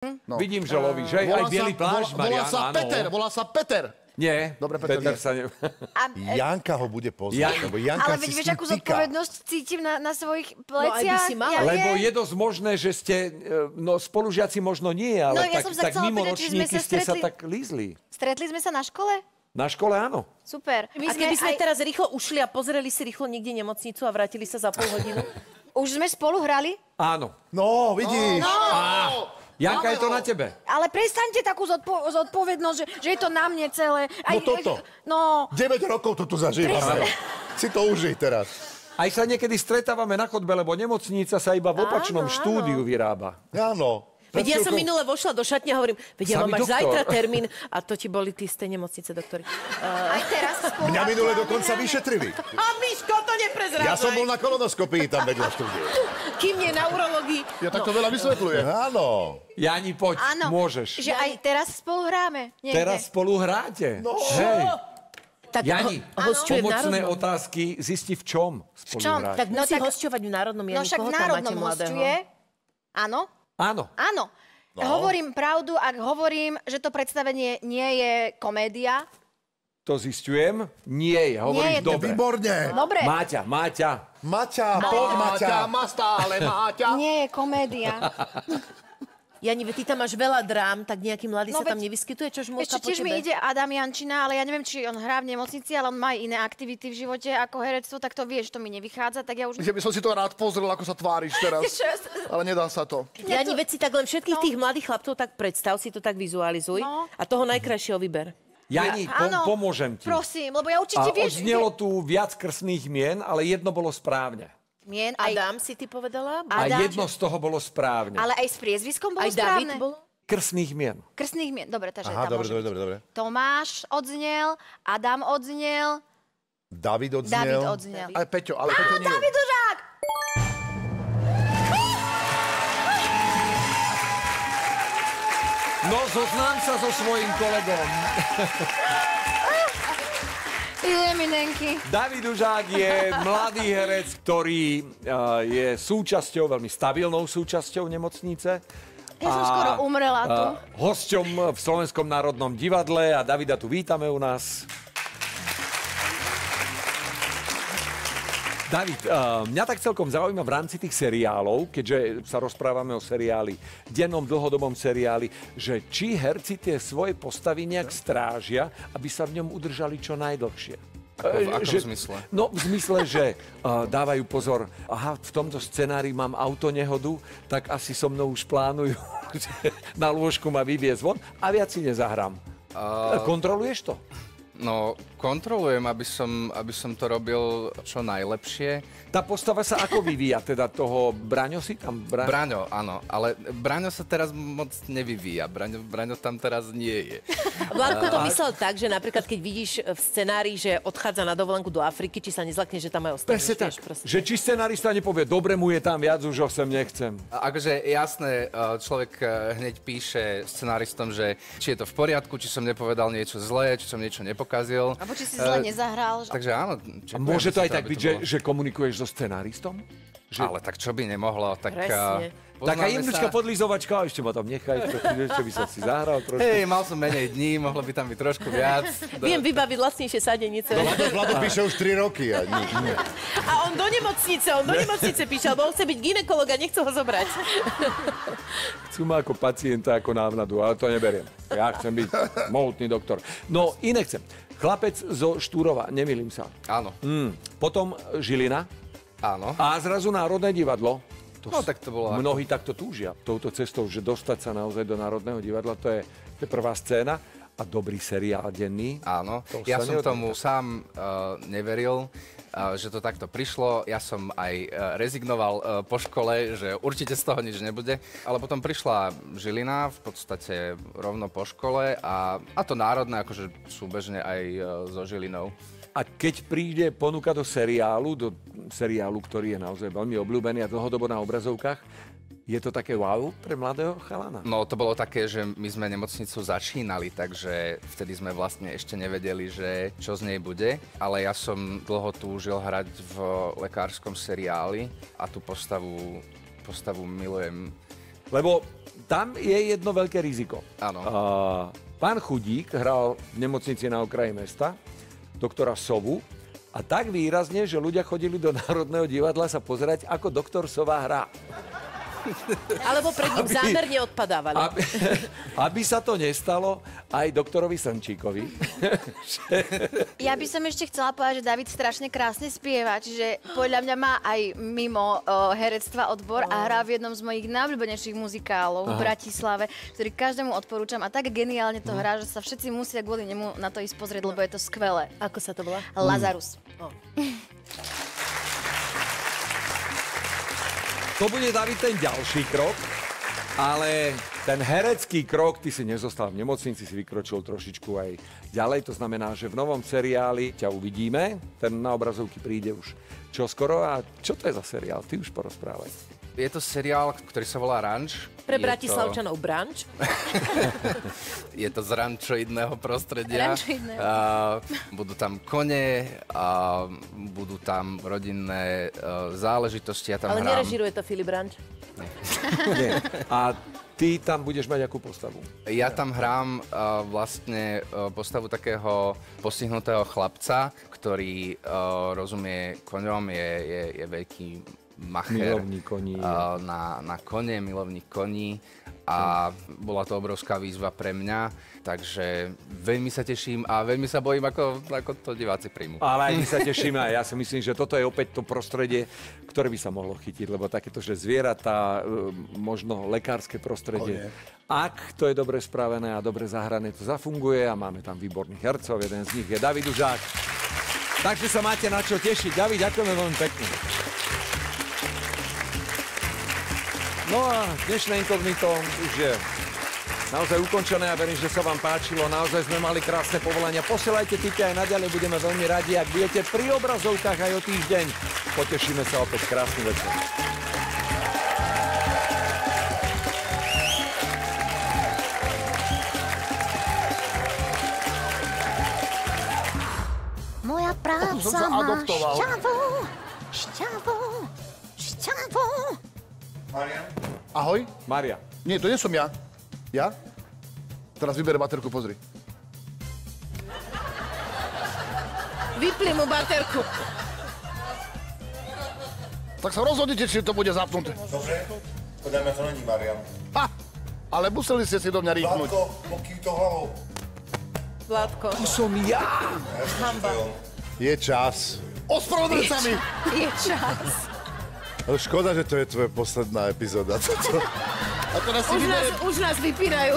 No. Vidím, že lovíš, že? Aj bielý plášť, volá, volá Marian, sa áno. Peter, volá sa Peter. Nie, Dobre, Peter, Peter nie. sa ne... A, Janka ho bude poznať, Ja- lebo Janka ale si veď s vieš, tým akú týka. zodpovednosť cítim na, na svojich aj by pleciach. si mala. Ja Lebo je dosť možné, že ste, e, no spolužiaci možno nie, ale No, ja tak, som sa tak chcela mimo opýtať, či sme ročníky sa ste sa stretli- tak lízli. Stretli sme sa na škole? Na škole áno. Super. My A keby ke- sme aj- teraz rýchlo ušli a pozreli si rýchlo niekde nemocnicu a vrátili sa za pol hodinu. Už sme spolu hrali? Áno. No, vidíš. Janka, je to na tebe. Ale prestaňte takú zodpo- zodpovednosť, že, že je to na mne celé. No toto. No, 9 rokov to tu zažívame. Si to užij teraz. Aj sa niekedy stretávame na chodbe, lebo nemocnica sa iba v opačnom Áno, áno. štúdiu vyrába. Áno. Veď ja som minule vošla do šatne a hovorím, veď ja mám až doktor. zajtra termín a to ti boli tí z tej nemocnice, doktori. aj teraz spolu. Mňa minule dokonca vyšetrili. A Miško, to neprezrádzaj. Ja som bol na kolonoskopii tam vedľa štúdiu. Kým nie na urológii. Ja tak to veľa vysvetľuje. Áno. Jani, poď, Áno, môžeš. že aj teraz spolu hráme. Niekde. Teraz spolu hráte. No. Hej. Tak Jani, ho- v pomocné otázky zisti v čom spolu čom? hráte. Tak No musí tak- hosťovať v Národnom No Jani. však v Národnom hostuje. Áno, Áno. áno. No. Hovorím pravdu, ak hovorím, že to predstavenie nie je komédia. To zistujem. Nie je, hovoríš je to- dobre. Výborne. Dobre, Máťa, Máťa. Maťa, poď Maťa. má stále, Máťa. nie je komédia. Jani, veď ty tam máš veľa drám, tak nejaký mladý No sa tam nevyskytuje, čož môžka Ešte tiež mi ide Adam Jančina, ale ja neviem, či on hrá v nemocnici, ale on má iné aktivity v živote ako herectvo, tak to vieš, to mi nevychádza, tak ja už... Že by som si to rád pozrel, ako sa tváriš teraz. Ale nedá sa to. Jani, veď si tak len všetkých No. tých mladých chlapcov tak predstav, si to tak vizualizuj No. a toho najkrajšieho vyber. Jani, po, Áno, pomôžem ti. Prosím, lebo ja A určite vieš... odznelo tu viac krsných mien, ale jedno bolo správne. Mien, aj, Adam si ty povedala? A Adam. jedno z toho bolo správne. ale aj s priezviskom bolo Aj David správne? bol? Krsných mien. Krstných mien, dobre, takže Aha, tam dobre, dobre, dobre, dobre. Tomáš odznel, Adam odznel, David odznel. David odznel. Aj Peťo, ale Peťo nie. David Užák! No, zoznám sa so svojím kolegom. David Užák je mladý herec, ktorý eh, je súčasťou, veľmi stabilnou súčasťou nemocnice. Ja som skoro umrela tu. a hosťom v Slovenskom národnom divadle a Davida tu vítame u nás. David, uh, mňa tak celkom zaujíma v rámci tých seriálov, keďže sa rozprávame o seriáli, dennom dlhodobom seriáli, že či herci tie svoje postavy nejak strážia, aby sa v ňom udržali čo najdlhšie. Ako- v E, akom zmysle? No v zmysle, že uh, dávajú pozor, aha, v tomto scenári mám autonehodu, tak asi so mnou už plánujú, že na lôžku ma vyviezť von a viac si nezahrám. Uh... Kontroluješ to? No, kontrolujem, aby som, aby som to robil čo najlepšie. Tá postava sa ako vyvíja? Teda toho Braňo si tam? Bra... Braňo, áno, ale Braňo sa teraz moc nevyvíja. Braňo, Braňo tam teraz nie je. Vládko to myslel tak, že napríklad keď vidíš v scenári, že odchádza na dovolenku do Afriky, či sa nezlakne, že tam aj ostane. Presne tak. proste. Že či scenarista nepovie, dobre mu je tam viac, už ho sem nechcem. Akože jasné, e, človek e, hneď píše scenáristom, že či je to v poriadku, či som nepovedal niečo zlé, či som niečo nepokazil. Alebo či si zle E, nezahral. že- Takže áno. A môže to aj tak byť, že, že komunikuješ so scenáristom? Že... Ale tak čo by nemohlo, tak... Presne. e, Taká jemničká sa- podlizovačka, ešte ma tam nechaj, čo by som si zahral trošku. Hej, mal som menej dní, mohlo by tam byť trošku viac. Viem vybaviť lacnejšie sadenice. Vlado, Vlado píše už 3 roky a nič. A on do nemocnice, on do nemocnice píše, lebo on chce byť ginekolog a nechce ho zobrať. Chcú ma ako pacienta, ako návnadu, ale to neberiem. Ja chcem byť mohutný doktor. No, iné chcem. Chlapec zo Štúrova, nemýlim sa. Áno, Mm. Potom Žilina áno. a zrazu Národné divadlo. To No, tak to bolo ako- Mnohí takto túžia touto cestou, že dostať sa naozaj do Národného divadla, to je, to je prvá scéna a dobrý seriál denný. Áno, ja som tomu sám uh, neveril, že to takto prišlo. Ja som aj uh, rezignoval uh, po škole, že určite z toho nič nebude. Ale potom prišla Žilina, v podstate rovno po škole a, a to národné, akože súbežne aj uh, so Žilinou. A keď príde ponuka do seriálu, do seriálu, ktorý je naozaj veľmi obľúbený a dlhodobo na obrazovkách, je to také wow pre mladého chalana? No to bolo také, že my sme nemocnicu začínali, takže vtedy sme vlastne ešte nevedeli, že čo z nej bude. Ale ja som dlho túžil hrať v lekárskom seriáli a tú postavu, postavu milujem Lebo tam je jedno veľké riziko. Áno. A, pán Chudík hral v nemocnici na okraji mesta, doktora Sovu, a tak výrazne, že ľudia chodili do Národného divadla sa pozerať, ako doktor Sova hrá. Alebo pred ním Aby- zámerne odpadávali. Aby, aby sa to nestalo aj doktorovi Sančíkovi. Ja by som ešte chcela povedať, že David strašne krásne spieva, čiže podľa mňa má aj mimo o, herectva odbor a hrá v jednom z mojich najobľúbenejších muzikálov v Bratislave, ktorý každému odporúčam a tak geniálne to hrá, že sa všetci musia kvôli nemu na to ísť pozrieť, lebo je to skvelé. Ako sa to volá? Lazarus. To bude, David, ten ďalší krok, ale ten herecký krok, ty si nezostal v nemocnici, si vykročil trošičku aj ďalej. To znamená, že v novom seriáli ťa uvidíme. Ten na obrazovky príde už čoskoro. A čo to je za seriál? Ty už porozprávaj. Je to seriál, ktorý sa volá Ranč. Pre Je Bratislavčanov branč. To, je to z rančoidného prostredia. Rančoidného. A, budú tam kone, a budú tam rodinné uh, záležitosti. Ja tam Ale hrám. nerežiruje to Filip Branč. Nie. A ty tam budeš mať akú postavu? Ja tam hrám uh, vlastne uh, postavu takého postihnutého chlapca, ktorý uh, rozumie koňom, je, je, je veľký macher. Koní. Na, na kone, milovník koní. A bola to obrovská výzva pre mňa, takže veľmi sa teším a veľmi sa bojím, ako, ako to diváci príjmu. Ale aj my sa tešíme a ja si myslím, že toto je opäť to prostredie, ktoré by sa mohlo chytiť, lebo takéto, že zvieratá, e, možno lekárske prostredie, ak to je dobre spravené a dobre zahrané, to zafunguje a máme tam výborných hercov, jeden z nich je David Užák. Takže sa máte na čo tešiť. David, ďakujeme veľmi pekne. No a dnešné inkognito už je naozaj ukončené a verím, že sa vám páčilo. Naozaj sme mali krásne povolania. Posielajte tipy aj naďalej, budeme veľmi radi, ak budete pri obrazovkách aj o týždeň. Potešíme sa opäť krásny večer. Moja práca som sa má šťavu, šťavu, šťavu. Ahoj? Maria. Nie, to nie som ja. Ja? Teraz vyberem baterku, pozri. Vypli mu baterku. Tak sa rozhodnite, či to bude zapnuté. Dobre, poďme to není, Marian. Ha! Ale museli ste si do mňa rýchnuť. Vládko, pokýv to hlavou. Vládko. To som ja. Je čas. Ospravedlňujem sa mi! Je čas. Škoda, že to je tvoja posledná epizóda. Toto. A teraz si Už nás, vyberiem, už nás vypínajú.